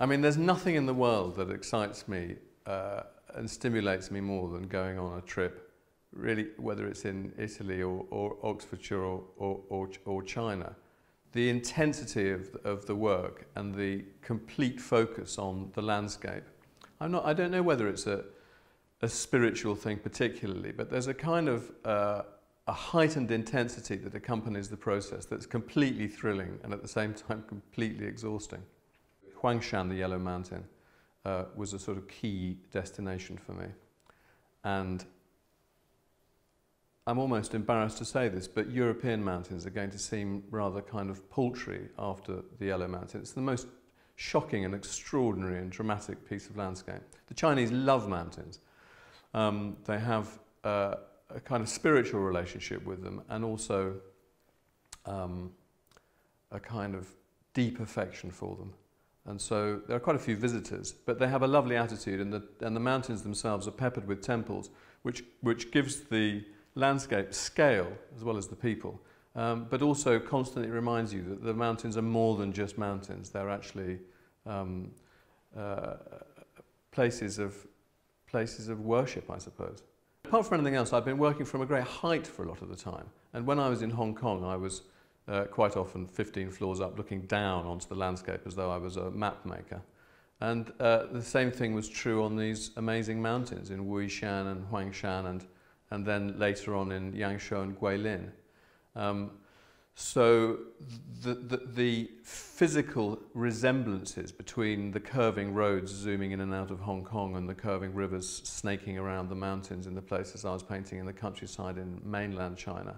I mean, there's nothing in the world that excites me uh, and stimulates me more than going on a trip, really, whether it's in Italy or, or Oxfordshire or, or, or, China. The intensity of, of the work and the complete focus on the landscape. I'm not, I don't know whether it's a, a spiritual thing particularly, but there's a kind of uh, a heightened intensity that accompanies the process that's completely thrilling and at the same time completely exhausting. Huangshan, the Yellow Mountain, uh, was a sort of key destination for me. And I'm almost embarrassed to say this, but European mountains are going to seem rather kind of paltry after the Yellow Mountain. It's the most shocking and extraordinary and dramatic piece of landscape. The Chinese love mountains. Um, they have uh, a kind of spiritual relationship with them and also um, a kind of deep affection for them. And so there are quite a few visitors, but they have a lovely attitude, and the, and the mountains themselves are peppered with temples, which, which gives the landscape scale as well as the people, um, but also constantly reminds you that the mountains are more than just mountains. They're actually um, uh, places, of, places of worship, I suppose. Apart from anything else, I've been working from a great height for a lot of the time. And when I was in Hong Kong, I was uh, quite often 15 floors up looking down onto the landscape as though I was a map maker. And uh, the same thing was true on these amazing mountains in Wuyishan and Huangshan and, and then later on in Yangshuo and Guilin. Um, so the, the, the physical resemblances between the curving roads zooming in and out of Hong Kong and the curving rivers snaking around the mountains in the places I was painting in the countryside in mainland China,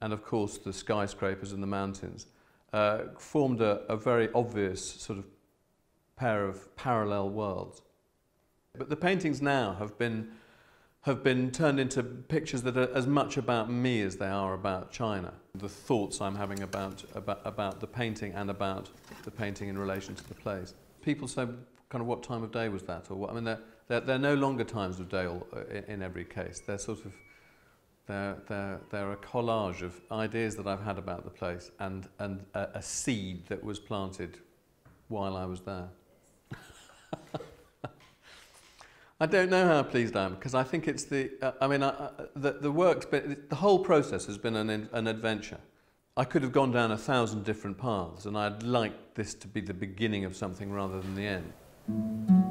and of course the skyscrapers and the mountains, uh, formed a, a very obvious sort of pair of parallel worlds. But the paintings now have been have been turned into pictures that are as much about me as they are about China. The thoughts I'm having about, about, about the painting and about the painting in relation to the place. People say, kind of what time of day was that? Or what, I mean, they're, they're, they're no longer times of day all, in, in every case. They're sort of, they're, they're, they're a collage of ideas that I've had about the place and, and a, a seed that was planted while I was there. I don't know how pleased I am because I think it's the, uh, I mean, uh, the, the work's been, the whole process has been an, an adventure. I could have gone down a thousand different paths and I'd like this to be the beginning of something rather than the end.